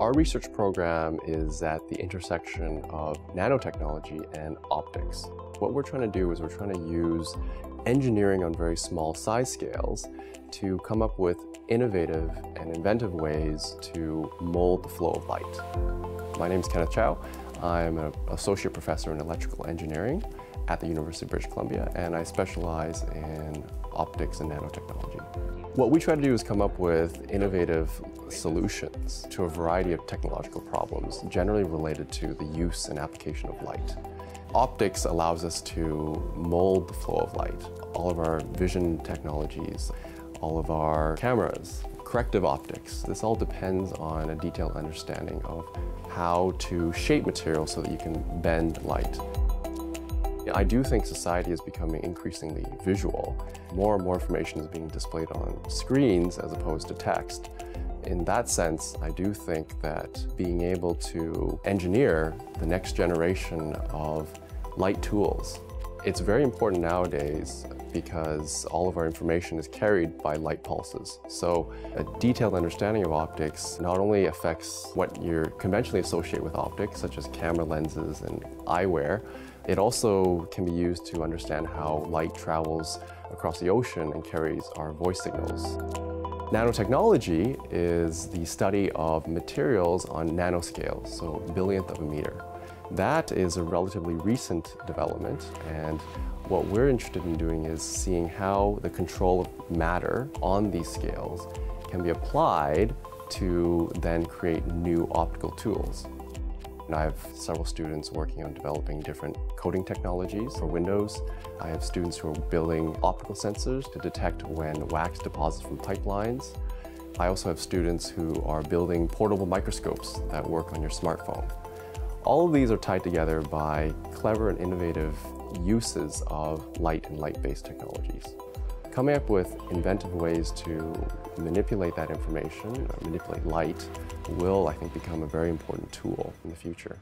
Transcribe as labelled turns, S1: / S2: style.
S1: Our research program is at the intersection of nanotechnology and optics. What we're trying to do is we're trying to use engineering on very small size scales to come up with innovative and inventive ways to mold the flow of light. My name is Kenneth Chau. I'm an associate professor in electrical engineering at the University of British Columbia, and I specialize in optics and nanotechnology. What we try to do is come up with innovative solutions to a variety of technological problems, generally related to the use and application of light. Optics allows us to mold the flow of light. All of our vision technologies, all of our cameras, corrective optics, this all depends on a detailed understanding of how to shape material so that you can bend light. I do think society is becoming increasingly visual. More and more information is being displayed on screens as opposed to text. In that sense, I do think that being able to engineer the next generation of light tools, it's very important nowadays because all of our information is carried by light pulses. So a detailed understanding of optics not only affects what you're conventionally associate with optics, such as camera lenses and eyewear, it also can be used to understand how light travels across the ocean and carries our voice signals. Nanotechnology is the study of materials on nanoscale, so billionth of a meter. That is a relatively recent development and what we're interested in doing is seeing how the control of matter on these scales can be applied to then create new optical tools. And I have several students working on developing different coating technologies for windows. I have students who are building optical sensors to detect when wax deposits from pipelines. I also have students who are building portable microscopes that work on your smartphone. All of these are tied together by clever and innovative uses of light and light-based technologies. Coming up with inventive ways to manipulate that information, uh, manipulate light, will, I think, become a very important tool in the future.